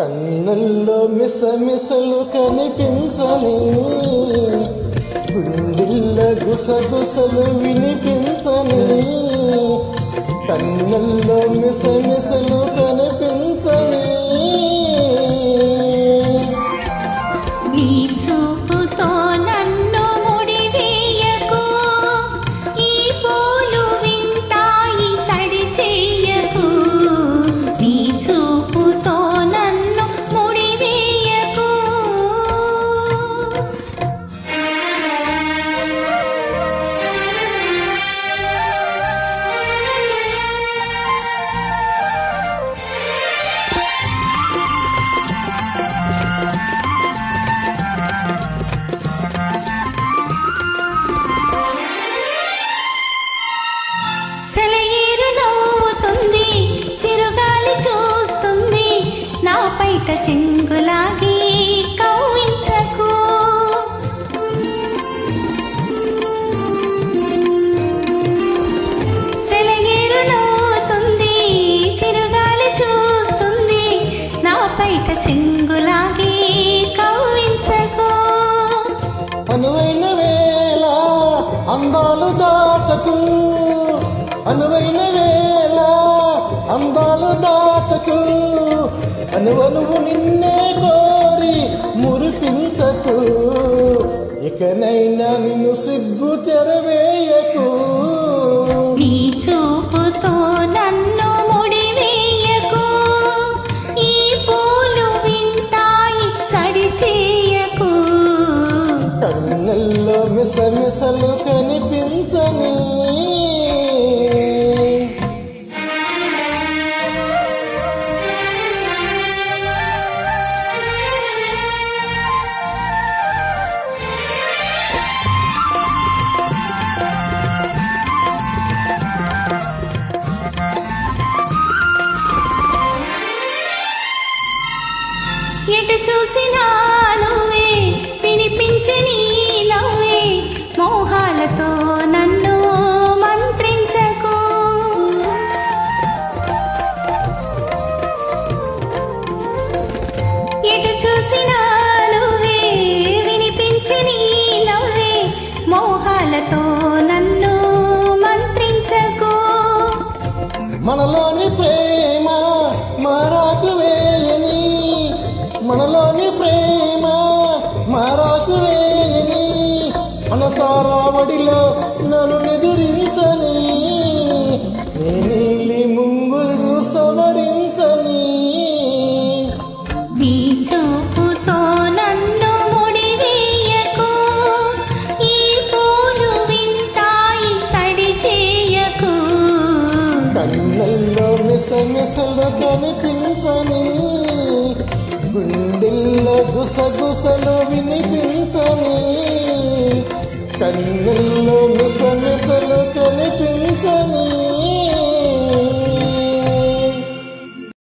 కన్నుల్లో మిసమిసలు కనిపించని గుండెల్లో గుసగుసలు వినిపించని కన్నుల్లో మిసమిసలు కనిపించని అందాలు దాచకు అనువైన వేళ అందాలు దాచకు అనువనువు నిన్నే కోరి మురిపించకు ఇకనైనా నిన్ను సిగ్గు తెరవేయకు. కన్నుల్లో మిసమిసలు కనిపించని. ఎటు చూసినా చూసినా నువ్వే వినిపించి నీ నవ్వే మోహాలతో నన్ను మంత్రించకు. మనలోని ప్రేమ మారాకు వేయని మనలోని ప్రేమ మారాకు వేయని మనసారావడిలో కన్నుల్లో మిసమిసలు కనిపించని గుండెల్లో గుసగుసలు వినిపించని కన్నుల్లో మిసమిసలు కనిపించని.